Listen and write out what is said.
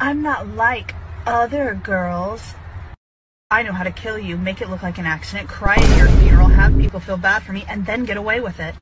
I'm not like other girls. I know how to kill you, make it look like an accident, cry at your funeral, have people feel bad for me, and then get away with it.